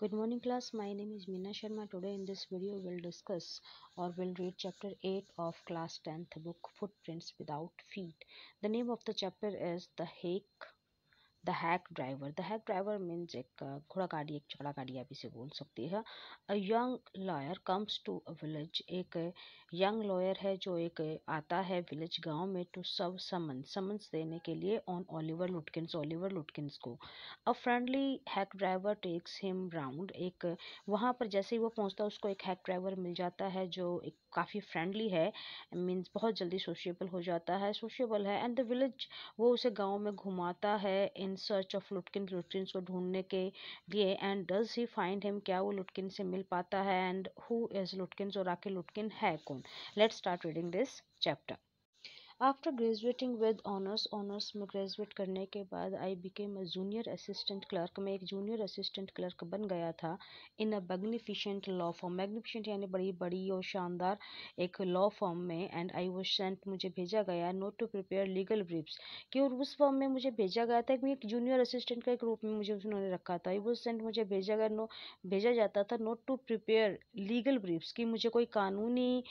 Good morning class, my name is Meena Sharma. Today in this video we'll discuss or we'll read chapter 8 of class 10th book Footprints Without Feet. The name of the chapter is The Hake the hack driver. The hack driver means एक घोड़ा गाड़ी, एक चौड़ा गाड़ी आप इसे बोल सकती है। A, young lawyer comes to a village. एक यंग लॉयर है जो एक आता है विलेज गाँव में टू सब समन। समन्स देने के लिए on Oliver Lutkins Oliver Lutkins को। A friendly hack driver takes him round. एक, वहाँ पर जैसे ही वो पहुँचता है, उसको एक हैक ड्राइवर मिल जाता है जो एक काफ़ी फ्रेंडली है। मीन्स बहुत जल्दी सोशिएबल हो जाता है, सोशिएबल है। एंड द विलेज वो उसे गाँव में घुमाता है इन सर्च ऑफ़ लुटकिन लुटकिन को ढूँढने के लिए and does he find him क्या वो लुटकिन से मिल पाता है? एंड हु इज़ लुटकिन और आखिर लुटकिन है कौन? Let start reading this chapter after graduating with honours honours में ग्रेजुएट करने के बाद I became a junior assistant clerk मैं एक जूनियर असिस्टेंट क्लर्क बन गया था in a magnificent law firm magnificent यानी बड़ी बड़ी और शानदार एक लॉ फॉर्म में एंड आई वॉज़ सेंट मुझे भेजा गया not to prepare legal briefs कि और उस फॉर्म में मुझे भेजा गया था कि एक जूनियर असिस्टेंट का एक रूप में मुझे उन्होंने रखा था. आई वॉज़ सेंट मुझे भेजा गया नो भेजा जाता था not to prepare legal briefs कि मुझे कोई कानूनी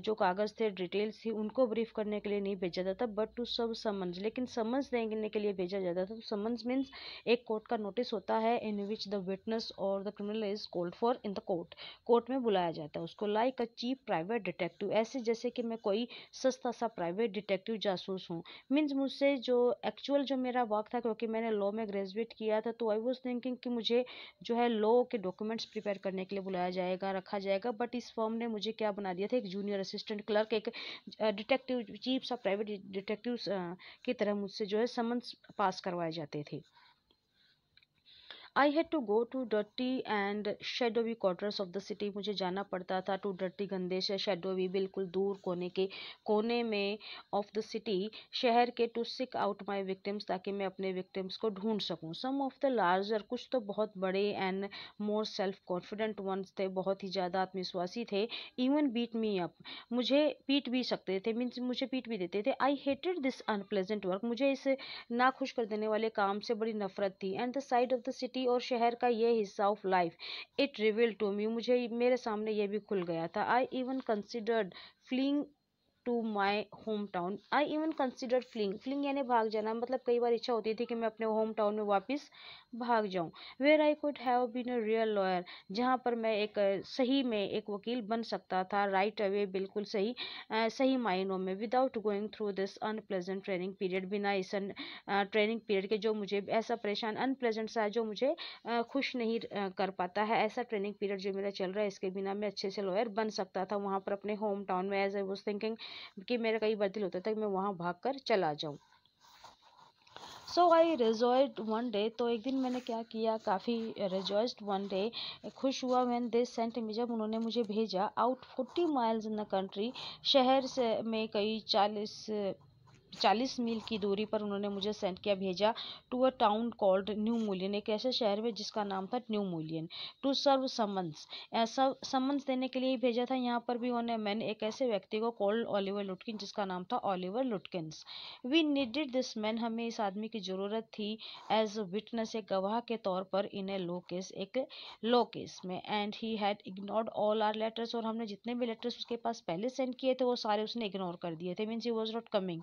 जो कागज़ थे डिटेल्स थी, उनको ब्रीफ करने के लिए नहीं भेजा जाता बट टू सब समन्स लेकिन समन्स देने के लिए भेजा जाता था तो समन्स मीन्स एक कोर्ट का नोटिस होता है इन विच द विटनेस और the criminal is called for in the court court में बुलाया जाता है उसको like a cheap private detective ऐसे जैसे कि मैं कोई सस्ता सा प्राइवेट डिटेक्टिव जासूस हूँ। मीन्स मुझसे जो एक्चुअल जो मेरा वर्क था, क्योंकि मैंने लॉ में ग्रेजुएट किया था तो आई वॉज़ थिंकिंग कि मुझे जो है लॉ के डॉक्यूमेंट्स प्रिपेयर करने के लिए बुलाया जाएगा, रखा जाएगा। बट इस फॉर्म ने मुझे क्या बना दिया था? एक जूनियर असिस्टेंट क्लर्क एक डिटेक्टिव सा प्राइवेट डिटेक्टिव की तरह मुझसे जो है समन्स पास करवाए जाते थे। I had to go to dirty and shadowy quarters of the city मुझे जाना पड़ता था टू डर्टी गंदे से शेडोवी बिल्कुल दूर कोने के कोने में ऑफ़ द सिटी शहर के to seek out my victims ताकि मैं अपने विक्टिम्स को ढूंढ सकूँ। सम ऑफ़ द लार्जर कुछ तो बहुत बड़े and more self confident ones थे, बहुत ही ज़्यादा आत्मविश्वासी थे। इवन बीट मी अप मुझे पीट भी सकते थे मीन्स मुझे पीट भी देते थे। I hated this unpleasant work मुझे इस नाखुश कर देने वाले काम से बड़ी नफरत थी। And the side of the city और शहर का ये हिस्सा of life it reveal to me मुझे मेरे सामने ये भी खुल गया था. I even considered fleeing to my home town I even consider fleeing fleeing यानी भाग जाना मतलब कई बार इच्छा होती थी कि मैं अपने होम टाउन में वापस भाग जाऊँ। Where I could have been a real lawyer जहाँ पर मैं एक सही में एक वकील बन सकता था राइट अवे बिल्कुल सही आ, सही मायनों में without going through this unpleasant training period बिना इस ट्रेनिंग पीरियड के जो मुझे ऐसा परेशान अनप्लेजेंट सा जो मुझे आ, खुश नहीं कर पाता है ऐसा ट्रेनिंग पीरियड जो मेरा चल रहा है इसके बिना मैं अच्छे से लॉयर बन सकता था वहाँ पर अपने होम टाउन में एज आई वॉज़ थिंकिंग कि मेरा कई बार दिल होता था कि मैं वहाँ भाग कर चला जाऊँ। सो आई रिजॉयड वन डे तो एक दिन मैंने क्या किया, काफ़ी रिजॉयस्ड वन डे खुश हुआ मैंने दे सेंट मी जब उन्होंने मुझे भेजा out forty miles in the country शहर से में कई चालीस चालीस मील की दूरी पर उन्होंने मुझे सेंड किया, भेजा। To a town called New Mullion एक ऐसे शहर में जिसका नाम था New Mullion to serve summons ऐसा समन्स देने के लिए भेजा था। यहाँ पर भी उन्होंने, मैंने एक ऐसे व्यक्ति को कॉल्ड ओलिवर लुटकिन जिसका नाम था Oliver Lutkins we needed this man हमें इस आदमी की ज़रूरत थी एज विटनेस एक गवाह के तौर पर इन ए लो केस एक लो केस में। And he had ignored all our letters और हमने जितने भी लेटर्स उसके पास पहले सेंड किए थे, वो सारे उसने इग्नोर कर दिए थे। Means he was not coming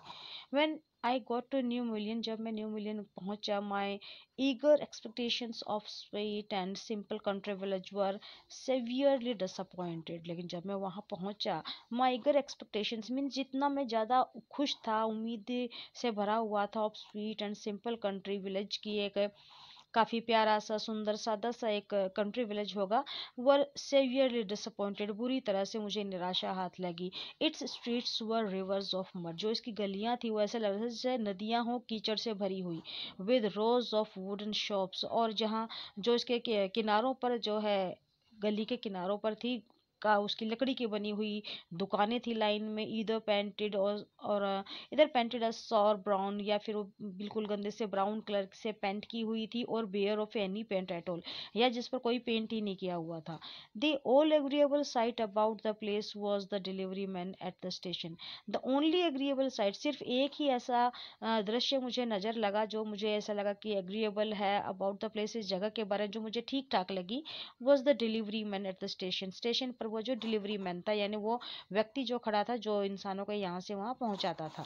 when I got to New Mullion जब मैं न्यू मिलियन पहुँचा my eager expectations of sweet and simple country village were severely disappointed लेकिन जब मैं वहाँ पहुँचा माई ईगर एक्सपेक्टेशंस मीन जितना मैं ज़्यादा खुश था, उम्मीद से भरा हुआ था of sweet and simple country village की एक काफ़ी प्यारा सा, सुंदर सादा सा एक कंट्री विलेज होगा। वर सेवियरली डिसअपॉइंटेड बुरी तरह से मुझे निराशा हाथ लगी। Its streets were rivers of mud जो इसकी गलियाँ थी, वो ऐसे लग रहा जैसे नदियाँ हो, कीचड़ से भरी हुई। With rows of wooden shops और जहाँ जो इसके किनारों पर जो है, गली के किनारों पर थी का, उसकी लकड़ी की बनी हुई दुकानें थी लाइन में इधर पेंटेड और और, इधर पेंटेड सौर ब्राउन या फिर वो बिल्कुल गंदे से ब्राउन कलर से पेंट की हुई थी और bare of any paint at all या जिस पर कोई पेंट ही नहीं किया हुआ था। The all agreeable sight about the place was the delivery man at the station the only agreeable sight सिर्फ़ एक ही ऐसा दृश्य मुझे नज़र लगा जो मुझे ऐसा लगा कि एग्रीएबल है अबाउट द प्लेस इस जगह के बारे में जो मुझे ठीक ठाक लगी was the delivery man at the station station पर वो जो डिलीवरी मैन था, यानी वो व्यक्ति जो खड़ा था, जो इंसानों को यहाँ से वहाँ पहुँचाता था।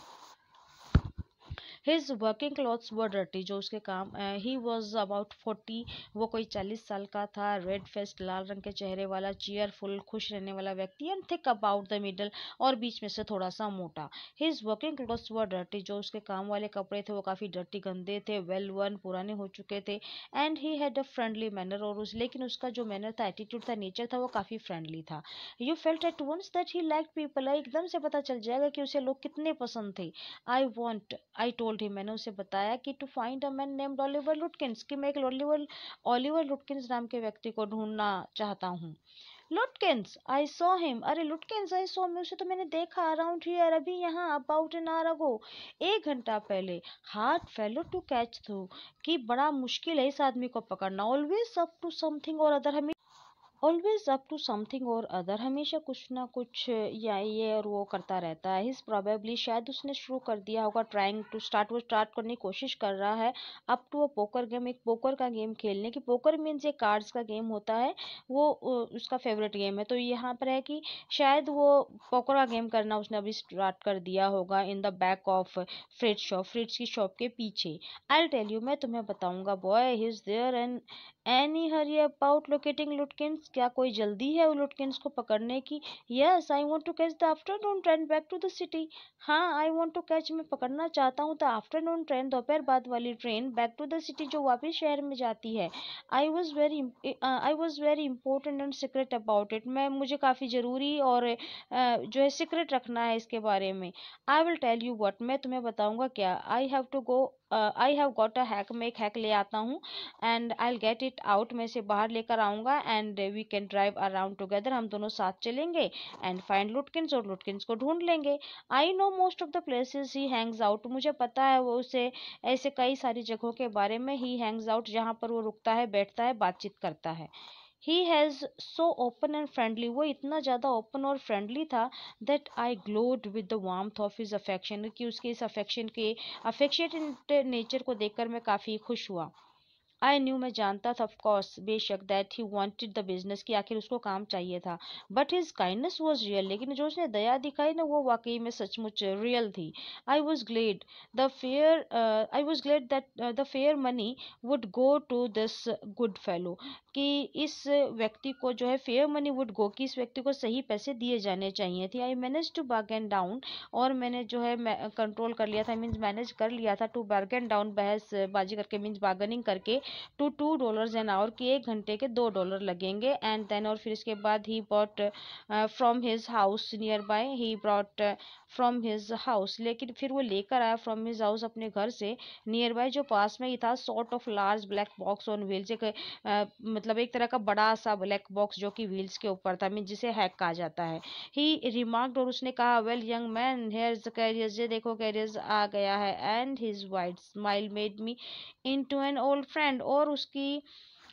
His working clothes were dirty जो उसके काम ही वॉज़ अबाउट फोर्टी वो कोई चालीस साल का था रेड फेस्ट लाल रंग के चेहरे वाला चेयरफुल खुश रहने वाला व्यक्ति and thick about the middle और बीच में से थोड़ा सा मोटा। His working clothes were dirty जो उसके काम वाले कपड़े थे वो काफ़ी डर्टी गंदे थे वेल वन पुराने हो चुके थे and he had a friendly manner और उस, लेकिन उसका जो मैनर था एटीट्यूड था नेचर था वो काफ़ी फ्रेंडली था। You felt at once that he like people एकदम से पता चल जाएगा कि उसे लोग कितने पसंद थे। I want I told told him मैंने उसे बताया कि to find a man named Oliver Lutkins कि मैं एक ओलिवर ओलिवर लुटकिंस नाम के व्यक्ति को ढूंढना चाहता हूँ। लुटकिंस आई सॉ हिम अरे लुटकिंस आई सॉ मैं उसे तो मैंने देखा अराउंड हियर अभी यहाँ अबाउट एन आवर अगो एक घंटा पहले hard fellow to catch though कि बड़ा मुश्किल है इस आदमी को पकड़ना। Always up to something or other हमें always up to something or other हमेशा कुछ ना कुछ, या ये और वो करता रहता है। हिज प्रॉबेबली शायद उसने शुरू कर दिया होगा ट्राइंग टू स्टार्ट वो स्टार्ट करने की कोशिश कर रहा है। Up to a poker game एक पोकर का गेम खेलने की। पोकर मीन्स एक कार्ड्स का गेम होता है, वो उसका फेवरेट गेम है। तो यहाँ पर है कि शायद वो पोकर का गेम करना उसने अभी स्टार्ट कर दिया होगा in the back of Fritz shop Fritz की शॉप के पीछे। आई टेल यू मैं तुम्हें बताऊँगा boy he's there and any hurry about locating Lutkins क्या कोई जल्दी है लुटकिंस को पकड़ने की? Yes I want to catch the afternoon train back to the city हाँ आई वॉन्ट टू कैच मैं पकड़ना चाहता हूँ द आफ्टरनून ट्रेन दोपहर बाद वाली train back to the city जो वापिस शहर में जाती है। I was very I was very important and secret about it मैं मुझे काफ़ी ज़रूरी और uh, जो है सीक्रेट रखना है इसके बारे में। I will tell you what मैं तुम्हें बताऊँगा क्या। I have to go I have got a hack मैं एक हैक ले आता हूँ and I will get it out मैं इसे बाहर लेकर आऊँगा and we can drive around together हम दोनों साथ चलेंगे एंड फाइंड लुटकिंस और लुटकिंस को ढूंढ लेंगे। I know most of the places he hangs out मुझे पता है वो उसे ऐसे कई सारी जगहों के बारे में ही हैंग्स आउट जहाँ पर वो रुकता है, बैठता है, बातचीत करता है। He has so open and friendly वो इतना ज़्यादा ओपन और फ्रेंडली था that I glowed with the warmth of his affection कि उसके इस अफेक्शन के अफेक्शन नेचर को देखकर मैं काफ़ी खुश हुआ। आई न्यू मैं जानता था ऑफकोर्स बेशक that he wanted the business कि आखिर उसको काम चाहिए था। But his kindness was real लेकिन जो उसने दया दिखाई ना, वो वाकई में सचमुच रियल थी। I was glad the fair I was glad that the fair money would go to this good fellow कि इस व्यक्ति को जो है फेयर मनी वुड गो कि इस व्यक्ति को सही पैसे दिए जाने चाहिए थे। I manage to bargain down और मैंने जो है कंट्रोल कर लिया था मीन्स मैनेज कर लिया था टू बार्गेन डाउन बहस बाजी करके मीन्स बार्गनिंग करके। To two dollar an hour की एक घंटे के दो डॉलर लगेंगे। एंड देन और फिर इसके बाद he bought from his house nearby he brought from his house लेकिन फिर वो लेकर आया फ्रॉम हिज हाउस अपने घर से नियर बाय जो पास में ही था sort of large black box on wheels एक मतलब एक तरह का बड़ा सा ब्लैक बॉक्स जो कि व्हील्स के ऊपर था मीन जिसे हैक कहा जाता है। ही रिमार्क्ड और उसने कहा well young man here carriers ये देखो कैरियर्स आ गया है. And his white smile made me into an old friend और उसकी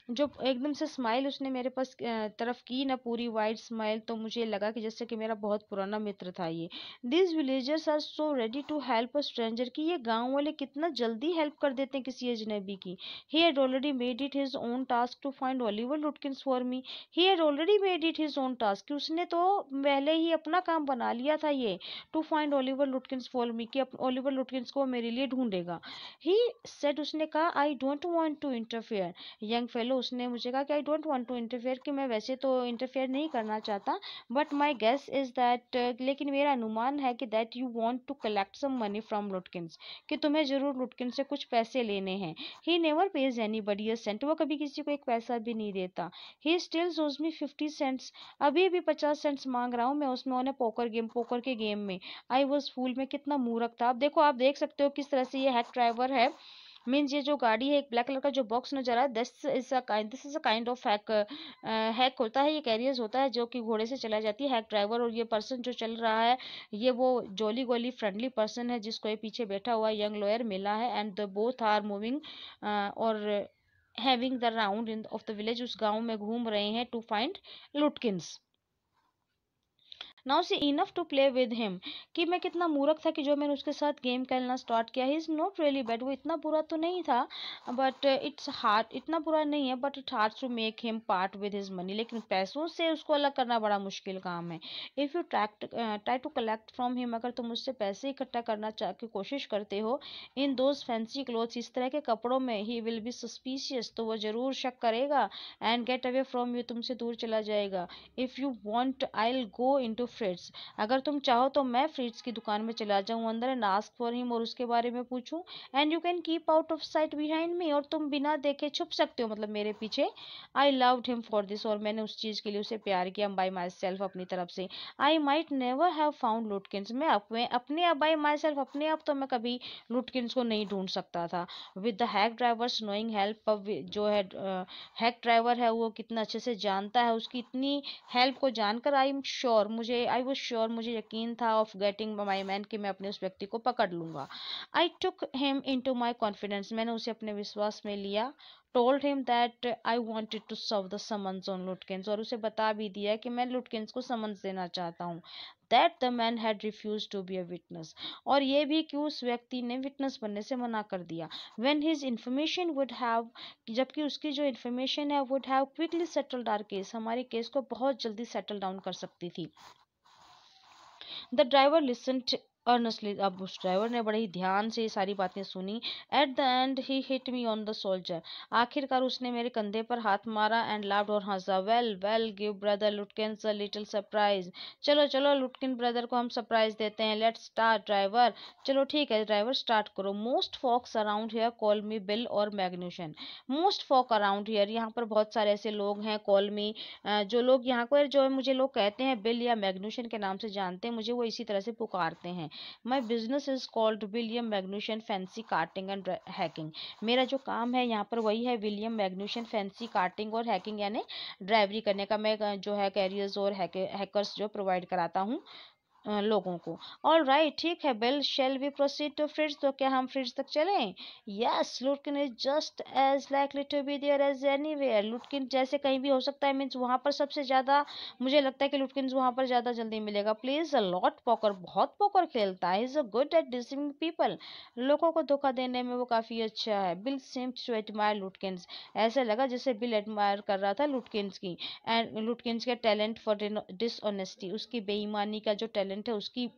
जो एकदम से स्माइल उसने मेरे पास तरफ़ की ना पूरी वाइट स्माइल तो मुझे लगा कि जैसे कि मेरा बहुत पुराना मित्र था ये। This villagers are so ready to help a stranger कि ये गाँव वाले कितना जल्दी हेल्प कर देते हैं किसी अजनबी की। He had already made it his own task to find Oliver Lutkins for me he had already made it his own task उसने तो पहले ही अपना काम बना लिया था ये to find Oliver Lutkins for me कि ओलिवर लुटकिंस को मेरे लिए ढूंढेगा। ही सेड उसने कहा I don't want to interfere young fellow उसने मुझे कहा कि I don't want to interfere कि मैं वैसे तो इंटरफेयर नहीं करना चाहता but my guess is that लेकिन मेरा अनुमान है कि that you want to collect some money from Lutkins कि तुम्हें ज़रूर लुटकिन से कुछ पैसे लेने हैं। He never pays anybody a cent वो कभी किसी को एक पैसा भी नहीं देता। He still owes me fifty cents अभी भी पचास सेंट्स मांग रहा हूँ मैं उसमें उन्हें पोकर गेम पोकर के गेम में। आई वॉज़ फूल में कितना मूर्ख था। अब देखो, आप देख सकते हो किस तरह से ये हैक ड्राइवर है। मीन्स ये जो गाड़ी है, एक ब्लैक कलर का जो बॉक्स नज़र आ रहा है this is kind of hack hack होता है, ये कैरियर्स होता है जो कि घोड़े से चलाई जाती है हैक ड्राइवर और ये पर्सन जो चल रहा है, ये वो जोली गोली फ्रेंडली पर्सन है जिसको ये पीछे बैठा हुआ यंग लॉयर मिला है and the both are moving और having the round of the village उस गाँव में घूम रहे हैं to find Lutkins now see enough to play with him कि मैं कितना मूर्ख था कि जो मैंने उसके साथ गेम खेलना स्टार्ट किया he is not really bad वो इतना बुरा तो नहीं था बट इट्स हार्ड इतना बुरा नहीं है but it hard to make him part with his money लेकिन पैसों से उसको अलग करना बड़ा मुश्किल काम है. If you track try to collect from him अगर तुम उससे पैसे इकट्ठा करना चाह की कोशिश करते हो इन दोज फैंसी क्लोथ्स इस तरह के कपड़ों में ही विल बी सस्पिशियस तो वो ज़रूर शक करेगा and get away from you तुमसे दूर चला जाएगा. If you want I go in to Fritz's अगर तुम चाहो तो मैं फ्रिड्स की दुकान में चला जाऊँ, अंदर एंड आस्क फॉर हिम और उसके बारे में पूछूँ। And you can keep out of sight behind me और तुम बिना देखे छुप सकते हो मतलब मेरे पीछे। I loved him for this और मैंने उस चीज़ के लिए उसे प्यार किया बाई माई सेल्फ अपनी तरफ़ से। I might never have found Lutkins मैं अपने अपने आप बाई माई सेल्फ अपने आप तो मैं कभी लुटकिन्स को नहीं ढूंढ सकता था। With the hack drivers knowing help जो है हैक ड्राइवर है, वो कितना अच्छे से जानता है, उसकी इतनी हेल्प को जानकर आई एम श्योर मुझे आई वॉज़ श्योर मुझे यकीन था ऑफ़ गेटिंग माई मैन कि मैं अपने उस व्यक्ति को पकड़ लूँगा। I took him into my confidence मैंने उसे अपने विश्वास में लिया। Told him that I wanted to serve the summons on Lutkins और उसे बता भी दिया कि मैं लुटकिन्स को समन्स देना चाहता हूँ। That the man had refused to be a witness और ये भी कि उस व्यक्ति ने विटनेस बनने से मना कर दिया। When his information would have जबकि उसकी जो इन्फॉर्मेशन है would have quickly settled our case हमारे केस को बहुत जल्दी सेटल डाउन कर सकती थी। The driver listened अर्नस्टली अब उस ड्राइवर ने बड़े ही ध्यान से ये सारी बातें सुनी। At the end he hit me on the shoulder आखिरकार उसने मेरे कंधे पर हाथ मारा एंड लाफ्ड और हंसा। Well well give brother Lutkin a little surprise चलो चलो लुटकिन ब्रदर को हम सरप्राइज़ देते हैं। लेट स्टार्ट ड्राइवर चलो, ठीक है ड्राइवर स्टार्ट करो। Most folks around here call me Bill और Magnuson most folk around here यहाँ पर बहुत सारे ऐसे लोग हैं कॉल मी जो लोग यहाँ पर, जो मुझे लोग कहते हैं बिल या मैग्नूशन के नाम से जानते हैं, मुझे वो इसी तरह से पुकारते हैं। My business is called William Magnuson fancy carting and hacking मेरा जो काम है यहाँ पर वही है विलियम मैग्नूशन फैंसी कार्टिंग और हैकिंग यानी ड्राइवरी करने का मैं, जो है कैरियर्स और हैकर्स जो प्रोवाइड कराता हूँ। लोगों को। ऑल राइट ठीक है well shall we proceed to Fritz तो क्या हम फ्रिज तक चलें? Yes Lutkin is just as likely to be there as anywhere Lutkin जैसे कहीं भी हो सकता है मीन्स वहाँ पर सबसे ज़्यादा, मुझे लगता है कि लुटकिन वहाँ पर ज़्यादा जल्दी मिलेगा। प्लीज़ अ लॉट पॉकर बहुत पॉकर खेलता है। Is a good at deceiving people लोगों को धोखा देने में वो काफ़ी अच्छा है। Bill seems to admire Lutkin ऐसा लगा जैसे बिल एडमायर कर रहा था लुटकिन की। एंड लुटकिन के टैलेंट फॉर डिसऑनेस्टी उसकी बेईमानी का जो टैलेंट टैलेंट है, उसकी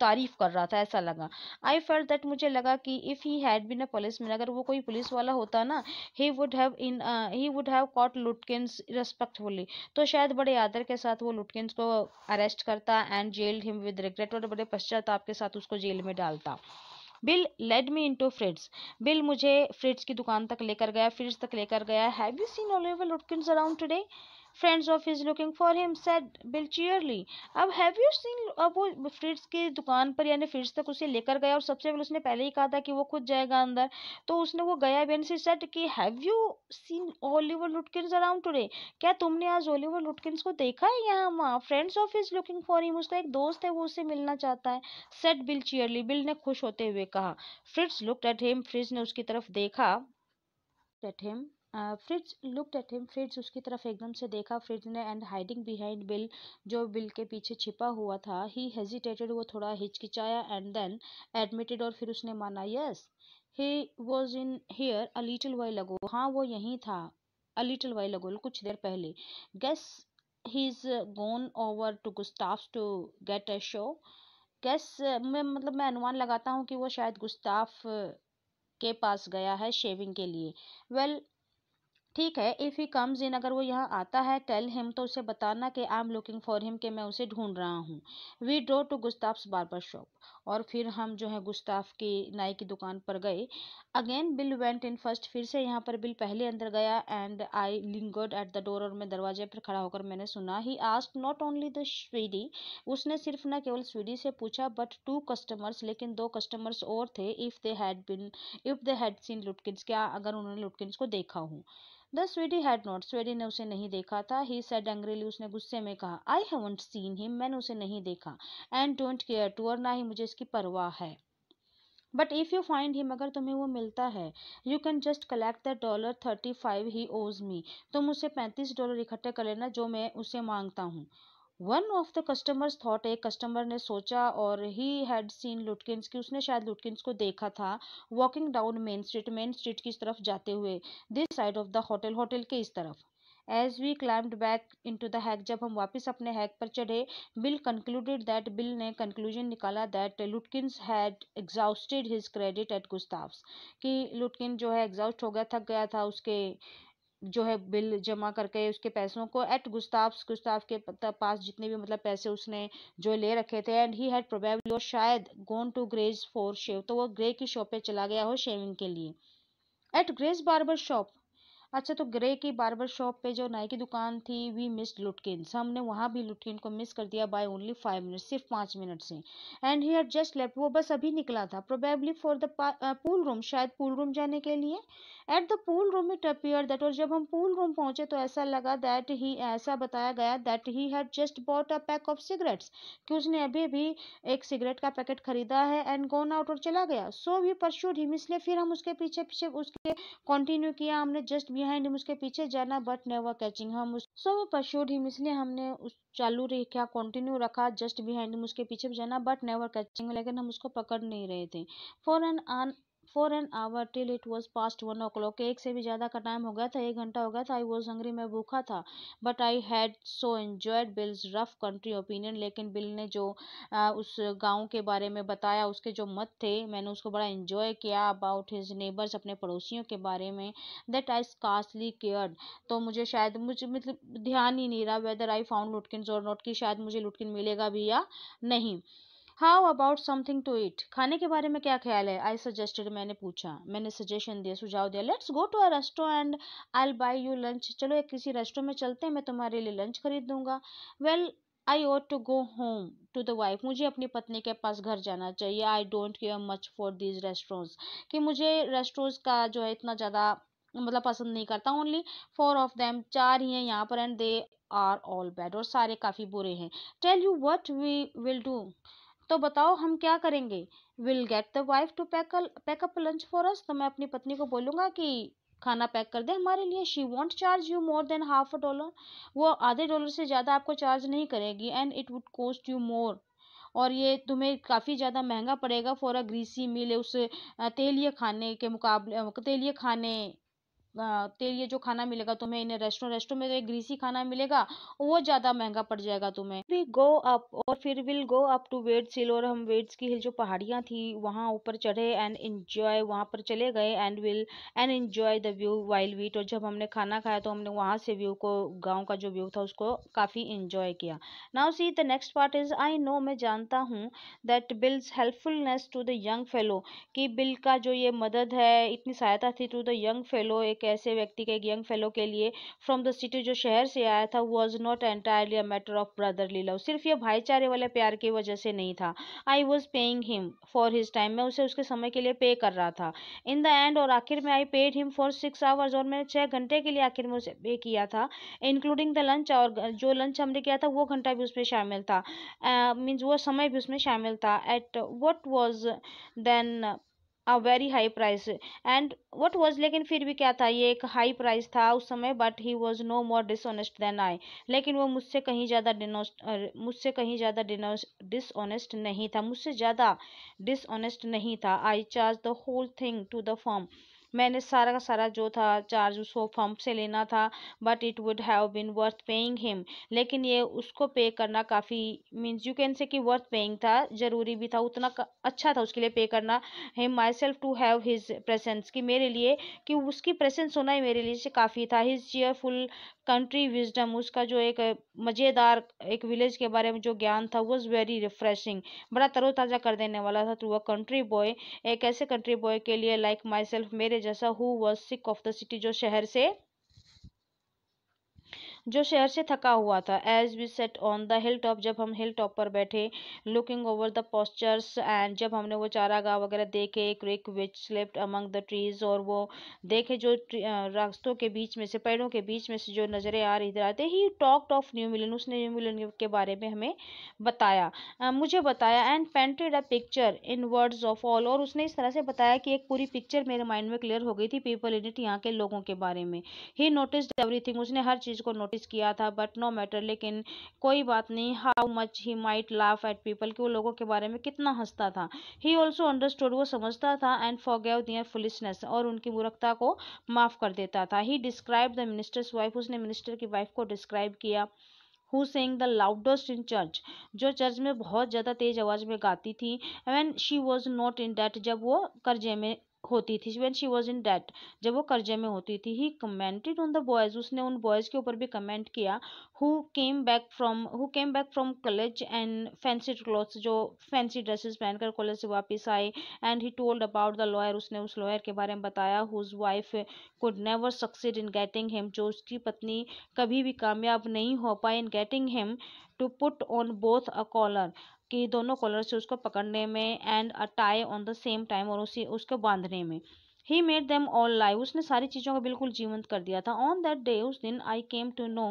तारीफ़ कर रहा था, ऐसा लगा। आई फेल्ट दैट मुझे लगा कि if he had been a policeman अगर वो कोई पुलिस वाला होता ना he would have in he would have caught Lutkins respectfully तो शायद बड़े आदर के साथ वो लुटकिंस को अरेस्ट करता and jailed him with regret और बड़े पश्चाताप के साथ उसको जेल में डालता। Bill led me into Fritz's Bill मुझे फ्रिड्स की दुकान तक लेकर गया फ्रिड्स तक लेकर गया। Have you seen Oliver Lutkins around today friends of his looking for him said Bill cheerily अब हैव यू सीन अब वो फ्रिट्स की दुकान पर यानी फ्रिट्स तक उसे लेकर गया और सबसे पहले उसने पहले ही कहा था कि वो खुद जाएगा अंदर। तो उसने वो गया बेन से सेड कि have you seen Oliver Lutkins around today क्या तुमने आज ओलिवर लुटकिंस को देखा है यहाँ वहाँ friends of his looking for him उसका एक दोस्त है, वो उससे मिलना चाहता है सेट बिल चीयरली बिल ने खुश होते हुए कहा। Fritz looked at him Fritz ने उसकी तरफ़ देखा। At him Fritz looked at him Fritz उसकी तरफ़ एकदम से देखा फ्रिज ने एंड हाइडिंग बिहाइंड बिल जो बिल के पीछे छिपा हुआ था ही हेजिटेटेड वो थोड़ा हिचकिचाया एंड देन एडमिटेड और फिर उसने माना yes he was in here a little while ago हाँ वो यहीं था अ लिटिल वाइल अगो कुछ देर पहले। Guess he is gone over to Gustaf's to get a shave guess मैं मतलब मैं अनुमान लगाता हूँ कि वो शायद गुस्ताफ के पास गया है शेविंग के लिए। वेल well, ठीक है इफ़ ही कम्स इन अगर वो यहाँ आता है टेल हिम तो उसे बताना कि I am looking for him कि मैं उसे ढूंढ रहा हूँ। We drove to Gustaf's barber shop और फिर हम जो है गुस्ताफ की, नाई की दुकान पर गए। Again Bill went in first फिर से यहाँ पर बिल पहले अंदर गया and I lingered at the door और मैं दरवाजे पर खड़ा होकर मैंने सुना। He asked not only the Swede उसने सिर्फ़ न केवल स्वीडी से पूछा बट टू कस्टमर्स लेकिन दो कस्टमर्स और थे if they had been if they had seen Lutkins क्या अगर उन्होंने लुटकिन्स को देखा हो। The Swede had not. Swede ने उसे नहीं देखा था। ही सेड एंग्रीली उसने गुस्से में कहा आई हैवंट सीन हिम मैंने उसे नहीं देखा। एंड डोंट केयर टू और ना ही मुझे इसकी परवाह है। But if you find him अगर तुम्हें वो मिलता है you can just collect the dollar thirty five he owes me तुम उसे पैंतीस डॉलर इकट्ठे कर लेना जो मैं उसे माँगता हूँ। One of the customers thought एक कस्टमर ने सोचा और ही हैड सीन लुटकिंस कि, उसने शायद लुटकिंस को देखा था walking down Main Street Main Street की तरफ़ जाते हुए this side of the hotel hotel के इस तरफ़। As we climbed back into the hack जब हम वापस अपने हैक पर चढ़े बिल कंक्लूडेड दैट बिल ने कंक्लूजन निकाला that Lutkins had exhausted his credit at Gustaf's कि लुटकिन जो है एग्जॉस्ट हो गया, थक गया था, उसके जो है बिल जमा करके उसके पैसों को एट गुस्ताफ गुस्ताफ के पास जितने भी मतलब पैसे उसने जो ले रखे थे एंड ही हैड प्रोबेबली शायद gone to Gray's for shave तो वो ग्रे की शॉप पे चला गया हो शेविंग के लिए। एट ग्रेज बार्बर शॉप अच्छा तो ग्रे की बार्बर शॉप पे जो नाई की दुकान थी, वी मिस लुटकिन। हमने वहाँ भी लुटकिन को मिस कर दिया बाय ओनली फाइव मिनट सिर्फ़ पाँच मिनट से। And he had just left वो बस अभी निकला था probably for the pool room शायद पूल रूम जाने के लिए। At the pool room it appeared that और जब हम पूल रूम पहुँचे तो ऐसा लगा दैट ही ऐसा बताया गया that he had just bought a pack of cigarettes कि उसने अभी भी एक सिगरेट का पैकेट खरीदा है एंड गोन आउट और चला गया। सो वी परशूड हिम इसलिए फिर हम उसके पीछे पीछे उसके कंटिन्यू किया, हमने जस्ट बिहाइंड हिम उसके पीछे जाना बट नेवर कैचिंग हम सो वी परशूड हिम इसलिए हमने उस चालू रखा कंटिन्यू रखा जस्ट बिहाइंड हिम उसके पीछे जाना बट नेवर कैचिंग लेकिन हम उसको पकड़ नहीं रहे थे। For an un for an hour till it was past one o'clock एक से भी ज़्यादा का टाइम हो गया था एक घंटा हो गया था। आई वॉज़ हंग्री मैं भूखा था। But I had so enjoyed Bill's rough country opinion लेकिन बिल ने जो आ, उस गाँव के बारे में बताया उसके जो मत थे मैंने उसको बड़ा इन्जॉय किया अबाउट हिज नेबर्स अपने पड़ोसियों के बारे में दैट आई स्कासली केयर्ड तो मुझे शायद मुझे मतलब ध्यान ही नहीं रहा वेदर आई फाउंड लुटकिन और नोट की शायद मुझे लुटकिन मिलेगा भी या नहीं। How about something to eat खाने के बारे में क्या ख्याल है? आई सजेस्टेड मैंने पूछा। मैंने सजेशन दिया, सुझाव दिया। Let's go to a restaurant and I buy you lunch चलो एक किसी रेस्टो में चलते हैं, मैं तुम्हारे लिए लंच खरीद दूँगा। Well I ought to go home to the wife मुझे अपनी पत्नी के पास घर जाना चाहिए। I don't care much for these restaurants कि मुझे रेस्टोरेंट्स का जो है इतना ज़्यादा मतलब पसंद नहीं करता। ओनली फोर ऑफ़ देम चार ही हैं यहाँ पर and they are all bad और सारे काफ़ी बुरे हैं। Tell you what we will do तो बताओ हम क्या करेंगे? Will get the wife to pack pack up lunch for us तो मैं अपनी पत्नी को बोलूँगा कि खाना पैक कर दे हमारे लिए। She won't charge you more than half a dollar वो आधे डॉलर से ज़्यादा आपको चार्ज नहीं करेगी and it would cost you more और ये तुम्हें काफ़ी ज़्यादा महँगा पड़ेगा फॉर अ ग्रीसी मील उस तेलिए खाने के मुकाबले तेलिए खाने तेल ये जो खाना मिलेगा तुम्हें, इन्हें रेस्टोरेंट रेस्टोरेंट में तो एक ग्रीसी खाना मिलेगा, वो ज़्यादा महँगा पड़ जाएगा तुम्हें। वी गो अप और फिर will go up to Wade's hill और हम वेट्स की हिल जो पहाड़ियाँ थी, वहाँ ऊपर चढ़े एंड इन्जॉय वहाँ पर चले गए and will and enjoy the view while we eat और जब हमने खाना खाया तो हमने वहाँ से व्यू को, गाँव का जो व्यू था उसको काफ़ी इन्जॉय किया। Now see the next part is I know मैं जानता हूँ that Bill's helpfulness to the young fellow कि बिल का जो ये मदद है, इतनी सहायता थी टू द यंग फेलो एक एक ऐसे व्यक्ति के एक यंग फेलो के लिए फ्रॉम द सिटी जो शहर से आया था was not entirely a matter of brotherly love सिर्फ़ ये भाईचारे वाले प्यार की वजह से नहीं था। I was paying him for his time मैं उसे उसके समय के लिए पे कर रहा था। इन द एंड और आखिर में I paid him for six hours और मैंने छः घंटे के लिए आखिर में उसे पे किया था इंक्लूडिंग द लंच और जो लंच हमने किया था वो घंटा भी उसमें शामिल था। मीन्स uh, वो समय भी उसमें शामिल था। At what was then a very high price and what was लेकिन फिर भी क्या था? ये एक हाई प्राइस था उस समय but he was no more dishonest than I लेकिन वो मुझसे कहीं ज़्यादा मुझसे कहीं ज़्यादा डिसऑनेस्ट नहीं था। मुझसे ज़्यादा डिसऑनेस्ट नहीं था। I charge the whole thing to the firm मैंने सारा का सारा जो था चार्ज उसको फर्म से लेना था but it would have been worth paying him लेकिन ये उसको पे करना काफ़ी मीन्स यू कैन से कि वर्थ पेइंग था, ज़रूरी भी था, उतना अच्छा था उसके लिए पे करना him myself to have his presence कि मेरे लिए, कि उसकी प्रेजेंस होना ही मेरे लिए काफ़ी था. हिज चेयरफुल कंट्री विजडम उसका जो एक मज़ेदार एक विलेज के बारे में जो ज्ञान था वॉज़ वेरी रिफ्रेशिंग बड़ा तरोताज़ा कर देने वाला था टू अ कंट्री बॉय एक ऐसे कंट्री बॉय के लिए लाइक माई सेल्फ मेरे जैसा who was sick of the city जो शहर से जो शहर से थका हुआ था। As we sat on the hill top जब हम हिल टॉप पर बैठे looking over the pastures and जब हमने वो चारा गाँव वगैरह देखे creek which slipped among the trees और वो देखे जो रास्तों के बीच में से पेड़ों के बीच में से जो नज़रें आ रही आते ही टॉक्ट ऑफ़ न्यू मिलन उसने न्यू मिलन के बारे में हमें बताया। uh, मुझे बताया and painted a picture in words of all और उसने इस तरह से बताया कि एक पूरी पिक्चर मेरे माइंड में क्लियर हो गई थी पीपल इन इट यहाँ के लोगों के बारे में। ही नोटिस एवरीथिंग उसने हर चीज़ को नोटिस नोटिस किया था बट नो मैटर लेकिन कोई बात नहीं how much he might laugh at people कि वो लोगों के बारे में कितना हंसता था। ही ऑल्सो अंडरस्टूड वो समझता था and forgave their foolishness और उनकी मूर्खता को माफ़ कर देता था। He describe the minister's wife उसने मिनिस्टर की वाइफ को डिस्क्राइब किया who sang the loudest in church जो चर्च में बहुत ज़्यादा तेज आवाज़ में गाती थी। And she was not in debt जब वो कर्जे में होती थी when she was in debt जब वो कर्जे में होती थी he commented on the boys उसने उन बॉयज़ के ऊपर भी कमेंट किया who came back from who came back from college and fancy clothes जो फैंसी ड्रेसेस पहनकर कॉलेज से वापस आए and he told about the lawyer उसने उस लॉयर के बारे में बताया whose wife could never succeed in getting him जो उसकी पत्नी कभी भी कामयाब नहीं हो पाए in getting him to put on both a collar कि दोनों कॉलर से उसको पकड़ने में and a tie on the same time और उसी, उसको बांधने में। He made them all live उसने सारी चीज़ों को बिल्कुल जीवंत कर दिया था। ऑन दैट डे उस दिन I came to know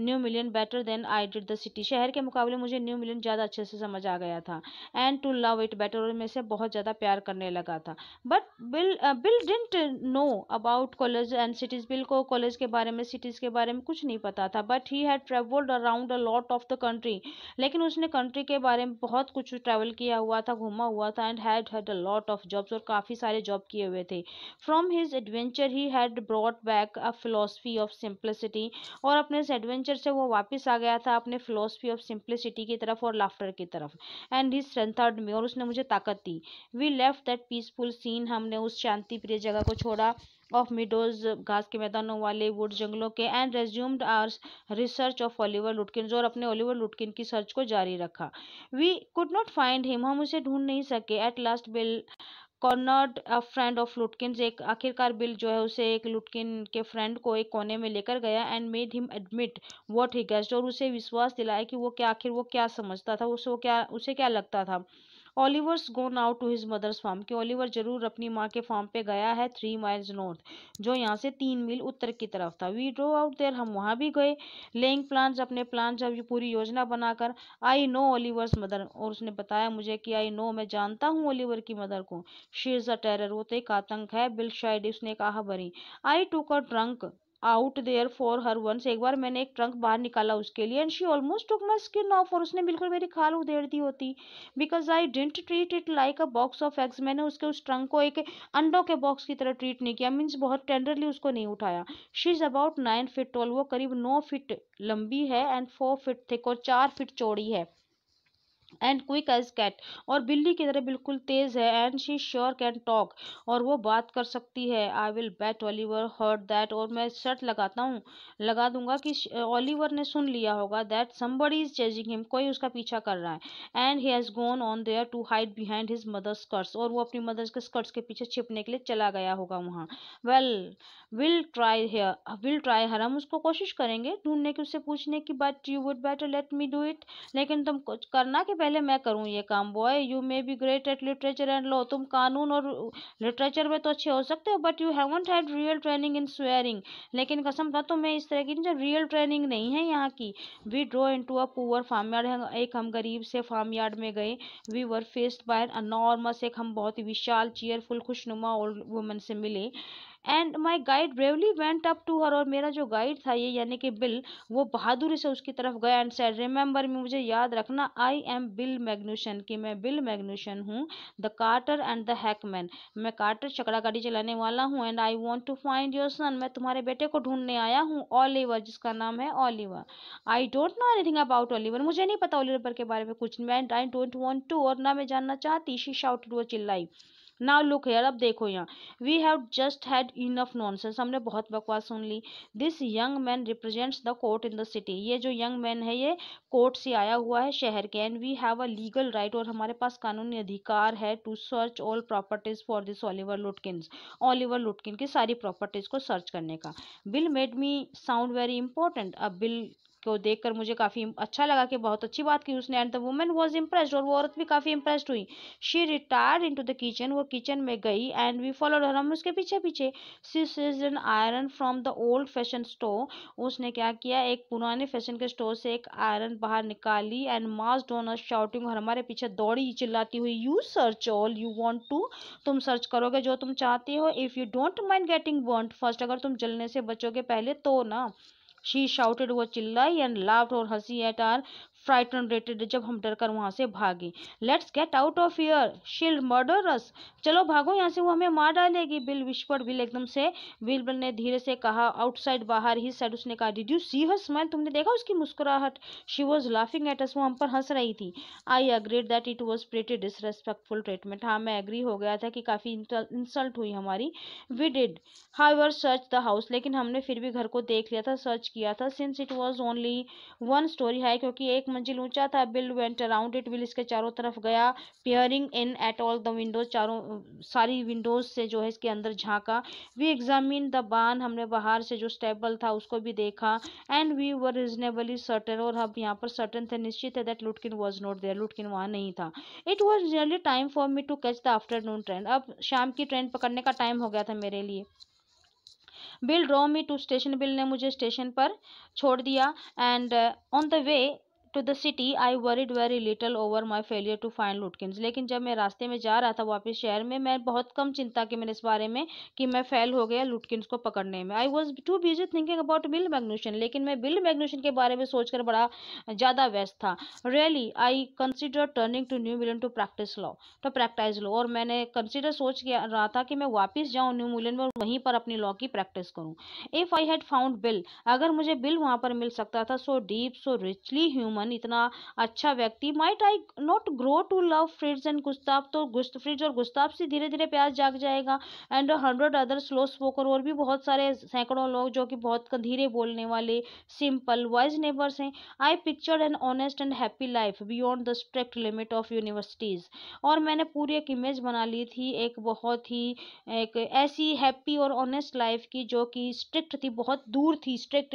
New Mullion better than I did the city शहर के मुकाबले मुझे न्यू मिलियन ज़्यादा अच्छे से समझ आ गया था। And to love it better और मैं से बहुत ज़्यादा प्यार करने लगा था। But Bill Bill didn't know about college and cities Bill को कॉलेज के बारे में सिटीज़ के बारे में कुछ नहीं पता था। But he had travelled around a lot of the country लेकिन उसने कंट्री के बारे में बहुत कुछ ट्रैवल किया हुआ था, घूमा हुआ था and had had a lot of jobs और काफ़ी सारे जॉब किए हुए थे। From his adventure he had brought back a philosophy of simplicity और अपने इस एडवेंचर से वो वापस आ गया था अपने फिलोसफी ऑफ़ सिंप्लिसिटी की तरफ़ और लाफ्टर की तरफ़। एंड ही स्ट्रेंथर्ड मी और उसने मुझे ताकत दी। We left that peaceful scene हमने उस शांति प्रिय जगह को छोड़ा ऑफ़ मिडोज घास के मैदानों वाले वुड जंगलों के and resumed our research of Oliver Lutkin और अपने ओलिवर लुटकिन की सर्च को जारी रखा। We could not find him हम उसे ढूंढ नहीं सके। At last Bill cornered friend of Lutkin एक आखिरकार बिल जो है, उसे एक लुटकिन के फ्रेंड को एक कोने में लेकर गया and made him admit what he guessed और उसे विश्वास दिलाया कि वो क्या, आखिर वो क्या समझता था, उसे वो क्या, उसे क्या लगता था। Oliver's go now to his mother's farm कि ओलिवर ज़रूर अपनी माँ के फार्म पे गया है थ्री माइल्स नॉर्थ जो यहाँ से तीन मील उत्तर की तरफ़ था। वी ड्रो आउट देर हम वहाँ भी गए लेइंग प्लान्स अपने प्लान जब पूरी योजना बनाकर आई नो ओलिवर्स मदर और उसने बताया मुझे कि आई नो मैं जानता हूँ ओलिवर की मदर को। शी अ टेरर वो तो एक आतंक है बिल शायद उसने कहा भरी I to a trunk out there for her once एक बार मैंने एक ट्रंक बाहर निकाला उसके लिए and she almost took my skin off और उसने बिल्कुल मेरी खाल उधेड़ दी होती। Because I didn't treat it like a box of eggs मैंने उसके उस ट्रंक को एक अंडों के बॉक्स की तरह ट्रीट नहीं किया मीन्स बहुत टेंडरली उसको नहीं उठाया। She is about nine feet tall वो करीब नौ फिट लंबी है एंड फोर फिट थिक और चार फिट चौड़ी है। And quick as cat. और बिल्ली की तरह बिल्कुल तेज है and she sure can talk और वो बात कर सकती है। I will bet Oliver heard that और मैं शर्ट लगाता हूँ, लगा दूँगा कि ओलिवर ने सुन लिया होगा that somebody is chasing him कोई उसका पीछा कर रहा है। And he has gone on there to hide behind his mother skirts और वो अपनी मदर के स्कर्ट्स के पीछे छिपने के लिए चला गया होगा वहाँ। Well will try her will try her हम उसको कोशिश करेंगे ढूँढने की, उससे पूछने की but you would better let me do it लेकिन तुम करना कि पहले मैं करूँ ये काम? Boy you may be great at literature and law तुम कानून और लिटरेचर में तो अच्छे हो सकते हो but you haven't had real training in swearing लेकिन कसम था तो मैं इस तरह की रियल ट्रेनिंग नहीं है यहाँ की. We drove in to a poor farm yard एक हम गरीब से फार्म यार्ड में गए. We were faced by enormous एक हम बहुत ही विशाल चेयरफुल खुशनुमा ओल्ड वुमेन से मिले. And my guide bravely went up to her और मेरा जो गाइड था ये यानी कि बिल वो बहादुरी से उसकी तरफ़ गया एंड सेड रिमेंबर मी मुझे याद रखना आई एम बिल मैग्नूशन कि मैं बिल मैग्नूशन हूँ the carter and the hackman मैं कार्टर चकड़ा गाड़ी चलाने वाला हूँ and I want to find your son मैं तुम्हारे बेटे को ढूँढने आया हूँ ऑलिवर जिसका नाम है Oliver I don't know anything about Oliver मुझे नहीं पता ऑलिवर के बारे में कुछ. मैं आई डोंट वॉन्ट टू और ना मैं जानना चाहती. शी शाउटेड वो चिल्लाई. नाउ लुक हेयर अब देखो यहाँ। We have just had enough nonsense हमने बहुत बकवास सुन ली। This young man represents the court in the city ये जो यंग मैन है, ये कोर्ट से आया हुआ है शहर के। And we have a legal right और हमारे पास कानूनी अधिकार है to search all properties for this Oliver Lutkins Oliver Lutkin की सारी प्रॉपर्टीज़ को सर्च करने का। Bill made me sound very important अब बिल को देखकर मुझे काफ़ी अच्छा लगा कि बहुत अच्छी बात की उसने। And the women was impressed और वो औरत भी काफ़ी इम्प्रेस्ड हुई। She retired in to the kitchen वो किचन में गई एंड वी फॉलोड हर हम उसके पीछे पीछे see iron from the old fashion store उसने क्या किया? एक पुराने फ़ैशन के स्टोर से एक आयरन बाहर निकाली एंड मास डोनर शाउटिंग और हमारे पीछे दौड़ी, चिल्लाती हुई you search all you want to तुम सर्च करोगे जो तुम चाहते हो। If you don't mind getting burned first अगर तुम जलने से बचोगे, पहले तो ना। शी shouted over चिल्लाई एंड laughed और हँसी एट आर फ्राइटन रेटेड जब हम डर कर वहाँ से भागे। Let's get out of here she'll murder चलो भागो, यहाँ से वो हमें मार डालेगी। बिल विस्पर्ड बिल एकदम से बिल ने धीरे से कहा आउटसाइड बाहर ही साइड उसने कहा did you see her smile तुमने देखा उसकी मुस्कुराहट? She was laughing at us वो हम पर हंस रही थी। I agreed that it was pretty disrespectful treatment हाँ मैं एग्री हो गया था कि काफ़ी इंसल्ट हुई हमारी। We did however search the house लेकिन हमने फिर भी घर को देख लिया था सर्च किया था। Since it was only one storey है क्योंकि एक मंजिल ऊँचा था Bill went around it Bill इसके चारों तरफ़ गया। Peering in at all the windows चारों, सारी विंडोज़ से जो है इसके अंदर झांका। वी एग्जामिन द बान हमने बाहर से जो स्टेबल था उसको भी देखा। And we were reasonably certain और हम यहाँ पर सर्टन थे, निश्चित है that Lutkin was not there Lutkin वहाँ नहीं था। It was really time for me to catch the afternoon train अब शाम की ट्रेन पकड़ने का टाइम हो गया था मेरे लिए। Bill drove me to station Bill ने मुझे स्टेशन पर छोड़ दिया। And on the way to the city I worried very little over my failure to find Lutkins लेकिन जब मैं रास्ते में जा रहा था वापस शहर में, मैं बहुत कम चिंता की मैंने इस बारे में कि मैं फेल हो गया लुटकिन्स को पकड़ने में। I was too busy thinking about Bill Magnuson लेकिन मैं बिल मैग्नूशन के बारे में सोचकर बड़ा ज़्यादा व्यस्त था। Really I consider turning to New Mullion to practise law to practise law और मैंने कंसिडर सोच किया रहा था कि मैं वापस जाऊँ न्यू मिलन में वहीं पर अपनी लॉ की प्रैक्टिस करूँ। If I had found Bill अगर मुझे बिल वहाँ पर मिल सकता था so deep so richly human human इतना अच्छा व्यक्ति might I not grow to love Fritz and Gustaf तो गुस्त फ्रिड्स और गुस्ताब से धीरे धीरे प्यार जाग जाएगा। And hundred other slow spoken और भी बहुत सारे सैकड़ों लोग जो कि बहुत धीरे बोलने वाले सिंपल वाइज नेबर्स हैं। I picture an honest and happy life beyond the strict limit of universities और मैंने पूरी एक इमेज बना ली थी, एक बहुत ही, एक ऐसी हैप्पी और ऑनेस्ट लाइफ की जो कि स्ट्रिक्ट थी, बहुत दूर थी। स्ट्रिक्ट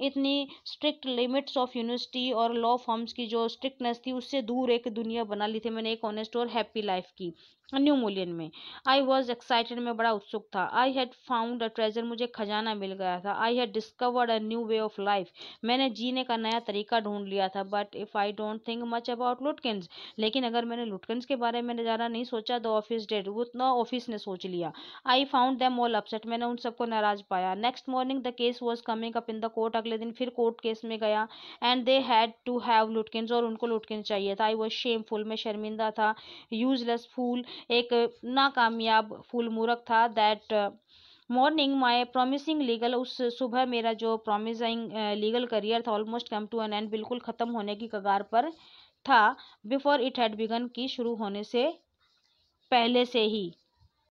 इतनी स्ट्रिक्ट लिमिट्स ऑफ़ यूनिवर्सिटी और लॉ फॉर्म्स की जो स्ट्रिक्टनेस थी, उससे दूर एक दुनिया बना ली थी मैंने, एक ऑनेस्ट और हैप्पी लाइफ की। न्यू मोलियन में। आई वॉज़ एक्साइटेड में बड़ा उत्सुक था। I had found a treasure मुझे खजाना मिल गया था। I had discovered a new way of life मैंने जीने का नया तरीका ढूंढ लिया था। But if I don't think much about Lutkins लेकिन अगर मैंने लुटकिन्स के बारे में ज़्यादा नहीं सोचा द ऑफ़िस डेड वो उतना ऑफ़िस ने सोच लिया। I found them all upset मैंने उन सबको नाराज़ पाया। Next morning the case was coming up in the court अगले दिन फिर कोर्ट केस में गया। And they had to have Lutkins और उनको लुटकिन चाहिए था। आई वॉज़ शेमफुल मैं शर्मिंदा था। यूजलेस फूल एक नाकामयाब फूल मूरख था that morning my promising legal उस सुबह मेरा जो प्रोमिसिंग लीगल करियर था almost come to an end बिल्कुल ख़त्म होने की कगार पर था बिफोर इट हैड बिगन की शुरू होने से पहले से ही।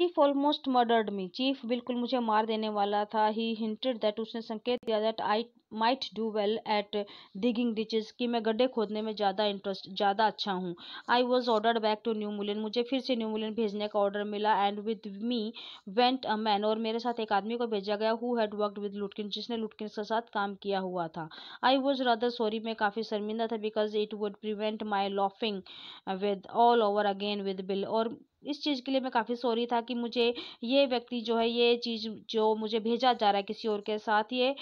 Chief almost murdered me chief बिल्कुल मुझे मार देने वाला था। ही हिंटेड दैट उसने संकेत दिया that I might do well at digging ditches कि मैं गड्ढे खोदने में ज़्यादा इंटरेस्ट ज़्यादा अच्छा हूँ। I was order back to New Mullion मुझे फिर से न्यू मुलिन भेजने का ऑर्डर मिला and with me went a man और मेरे साथ एक आदमी को भेजा गया who had worked with Lutkin जिसने लुटकिन के साथ काम किया हुआ था। आई वॉज़ रादर सॉरी मैं काफ़ी शर्मिंदा था because it would prevent my laughing with all over again with Bill और इस चीज़ के लिए मैं काफ़ी सॉरी था कि मुझे ये व्यक्ति जो है, ये चीज़ जो मुझे भेजा जा रहा है किसी और के साथ, ये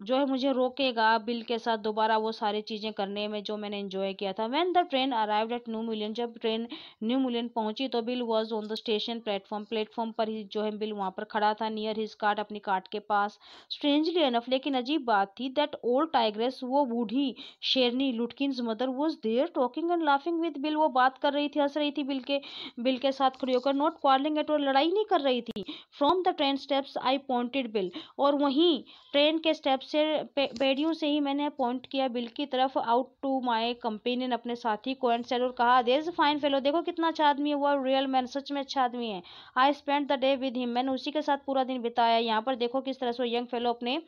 जो है मुझे रोकेगा बिल के साथ दोबारा वो सारी चीज़ें करने में जो मैंने एंजॉय किया था। When the train arrived at New Million जब ट्रेन न्यू मिलियन पहुँची तो Bill was on the station platform platform पर ही जो है बिल वहाँ पर खड़ा था नियर हिज कार्ट अपनी कार्ट के पास। स्ट्रेंजली एनफ लेकिन अजीब बात थी दैट ओल्ड टाइग्रेस वो बूढ़ी शेरनी Lutkins mother was there talking and laughing with Bill. वो बात कर रही थी, हंस रही थी बिल के बिल के साथ खड़ी होकर नॉट क्वारलिंग एट और लड़ाई नहीं कर रही थी। From the train steps I pointed Bill और वहीं ट्रेन के स्टेप से पेड़ियों से ही मैंने पॉइंट किया बिल की तरफ़ आउट टू माय कंपेनियन अपने साथी को एंड और कहा देर इज़ फाइन फेलो देखो कितना अच्छा आदमी है, वो रियल मैन सच में अच्छा आदमी है। I spend the day with him मैंने उसी के साथ पूरा दिन बिताया। यहाँ पर देखो किस तरह से यंग फेलो अपने,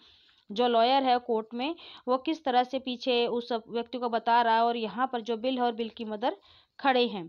जो लॉयर है कोर्ट में, वो किस तरह से पीछे उस व्यक्ति को बता रहा है और यहाँ पर जो बिल है और बिल की मदर खड़े हैं।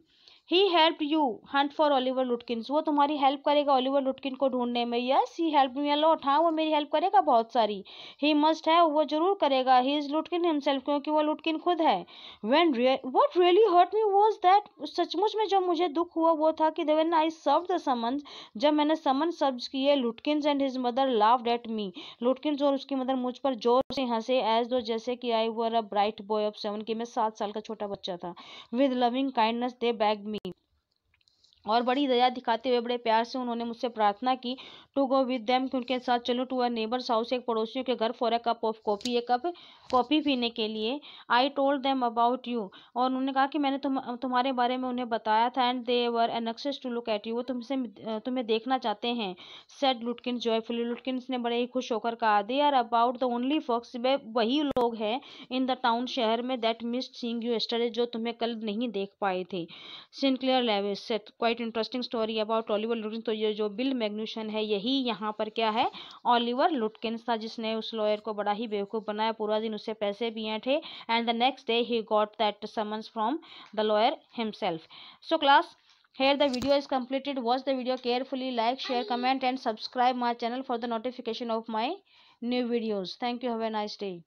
He help you hunt for Oliver Lutkins वो तुम्हारी हेल्प करेगा ओलिवर लुटकिन को ढूँढने में। Yes he help me a lot हाँ वो मेरी हेल्प करेगा बहुत सारी। ही मस्ट है वो ज़रूर करेगा। ही इज़ लुटकिन हिमसेल्फ क्योंकि वो लुटकिन खुद है। When what really hurt me was that सचमुच में जब मुझे दुख हुआ वो था कि when I serve the summon जब मैंने समन सर्व किए Lutkin and his mother laughed at me Lutkin और उसकी मदर मुझ पर ज़ोर से हंसे एज दो जैसे कि I were a bright boy of seven की मैं सात साल का छोटा बच्चा था। With loving kindness they begged me और बड़ी दया दिखाते हुए, बड़े प्यार से उन्होंने मुझसे प्रार्थना की, टू गो विद देम कि उनके साथ चलो, टू अर नेबर्स हाउस एक पड़ोसियों के घर, for a cup of coffee, एक कप कॉफ़ी पीने के लिए। I told them about you और उन्होंने कहा कि मैंने तुम, तुम्हारे बारे में उन्हें बताया था and they were anxious to look at you वो तुमसे, तुम्हें देखना चाहते हैं। सेड लुटकिन जॉयफुली लुटकिन ने बड़े ही खुश होकर कहा they are about the only folks way, वही लोग हैं इन द टाउन शहर में that missed seeing you yesterday जो तुम्हें कल नहीं देख पाए थे। Sinclair Lewis set quite interesting story about Oliver Lutkin तो ये जो बिल मैग्नूशन है, यही यहाँ पर क्या है? ऑलिवर लुटकिन था जिसने उस लॉयर को बड़ा ही बेवकूफ़ बनाया, पूरा दिन उससे पैसे भी थे and the next day he got that summons from the lawyer himself so class Here the video is completed. Watch the video carefully. Like, share, comment and subscribe my channel for the notification of my new videos. Thank you. Have a nice day.